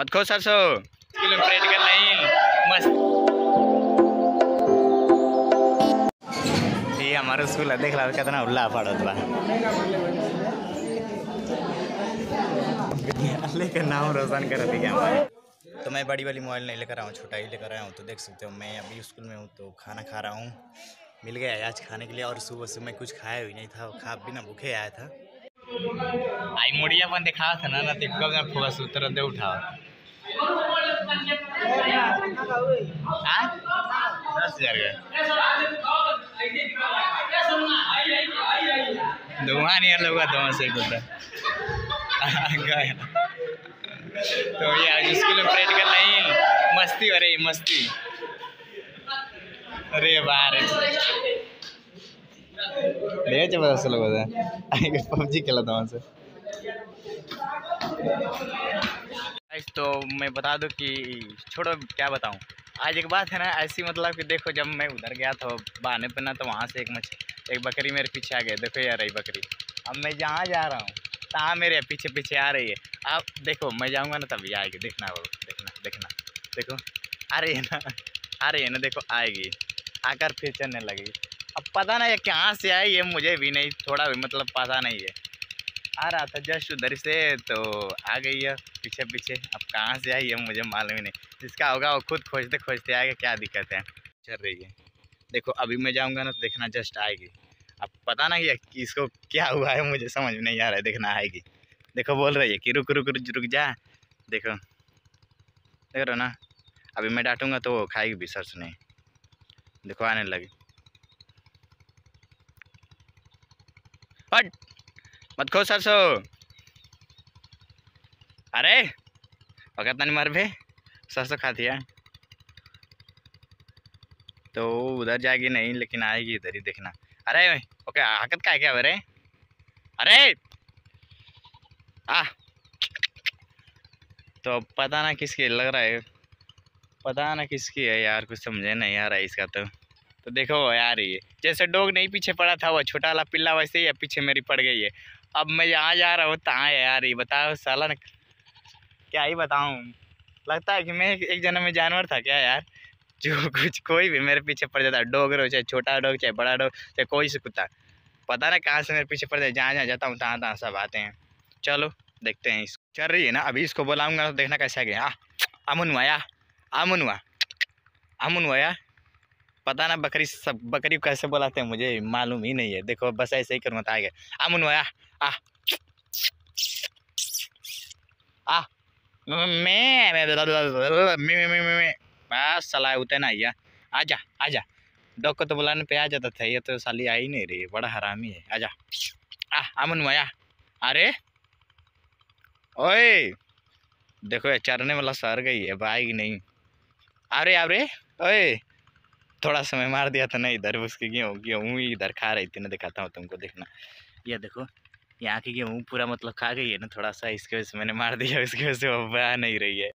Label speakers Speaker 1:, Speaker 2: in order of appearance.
Speaker 1: मत खो सरसो। किलो प्रैक्टिकल नहीं मस्त। ये हमारा स्कूल है देख रहा कितना उल्ला पड़त बा। विद्यालय का नाम रोशन कर दिया तो मैं बड़ी वाली मोबाइल नहीं लेकर आया हूँ छोटा ही लेकर आया हूँ तो देख सकते हो मैं अभी स्कूल में हूँ तो खाना खा रहा हूँ। मिल गया है आज खाने के लिए और सुबह से मैं कुछ खाया ही नहीं था खा बिना भूखे आया था। आई मोड़िया अपन दिखा था ना ना तिपका ना फोकस उतर दे उठा दस हज़ार का धुआँ नहीं लगा धुआँ से कुछ तो ये आज स्कूल में प्रैक्टिकल नहीं मस्ती हो रही मस्ती अरे बार ले ज़बरदस्त लोग पबजी खेला था वहाँ से तो मैं बता दूँ कि छोड़ो, क्या बताऊँ? आज एक बात है ना, ऐसी मतलब कि देखो, जब मैं उधर गया था, बहाने पर ना तो वहाँ से एक मछ, एक बकरी मेरे पीछे आ गई। देखो यार रही बकरी। अब मैं जहाँ जा रहा हूँ, तहाँ मेरे पीछे पीछे आ रही है। अब देखो, मैं जाऊँगा ना, तभी आएगी। देखना वो देखना देखना। देखो, आ रही है ना, आ रही है ना, देखो, आएगी। आकर फिर चलने लगी अब पता नहीं कहाँ से आई ये मुझे भी नहीं, थोड़ा भी मतलब पता नहीं है। आ रहा था जस्ट उधर से तो आ गई है। पीछे पीछे। अब कहाँ से आई है मुझे मालूम ही नहीं। जिसका होगा वो खुद खोजते खोजते आएगा क्या दिक्कत है। चल रही है। देखो, अभी मैं जाऊँगा ना तो देखना जस्ट आएगी। अब पता है कि इसको क्या हुआ है, मुझे समझ में नहीं आ रहा है, देखना आएगी। देखो, बोल रही है कि रुक रुक रुक रुक जा। देखो। देख रहे ना? अभी मैं डांटूँगा तो वो खाएगी भी सर्च नहीं देखो, आने लगी। हट! मत खो सरसो अरे वक्त नहीं मर भे सरसों खाती है तो उधर जाएगी नहीं, लेकिन आएगी इधर ही देखना। अरे, ओके हकत का है क्या अरे? अरे! आ तो पता ना किसकी लग रहा है। पता ना किसकी है यार, कुछ समझे नहीं है इसका तो। तो देखो यार ये जैसे डॉग नहीं पीछे पड़ा था, वो छोटा वाला पिल्ला वैसे ही, पीछे मेरी पड़ गई है। अब मैं यहाँ जा रहा हूँ, तहाँ है यार, ये बताओ साला न क्या ही बताऊँ। लगता है कि मैं एक जन्म में जानवर था क्या यार? जो कुछ, कोई भी मेरे पीछे पड़ जाता है डॉग रहो चाहे छोटा डोग, चाहे बड़ा डोग, चाहे कोई से कुत्ता। पता ना कहाँ से मेरे पीछे पड़ जाए जहाँ जहाँ जाता हूँ तहाँ तहाँ सब आते हैं। चलो, देखते हैं इसको चल रही है ना? अभी इसको बुलाऊँगा तो देखना कैसे गया आ अमुन हुआ अमुन हुआ या पता ना बकरी सब, बकरी कैसे बुलाते हैं मुझे मालूम ही नहीं है। देखो बस ऐसे ही करूँगा तो आ गया अमुन हुआ आ आ बस सलाह उतने ना आइया आजा आजा। डॉग को तो बुलाने पे आ जाता था, ये तो साली आ ही नहीं रही, बड़ा हरामी है। आजा। आ अमन मया अरे, ओए। देखो, ये चरने वाला सर गई है आएगी नहीं। अरे अरे, ओए। थोड़ा समय मार दिया था, ना इधर उसके गेहूँ गेहूँ इधर खा रही थी, ना दिखाता हूँ तुमको, देखना। ये देखो, यहाँ की गेहूँ पूरा मतलब खा गई है ना, थोड़ा सा इसकी वजह से मैंने मार दिया, उसकी वजह से वो बह नहीं रही है।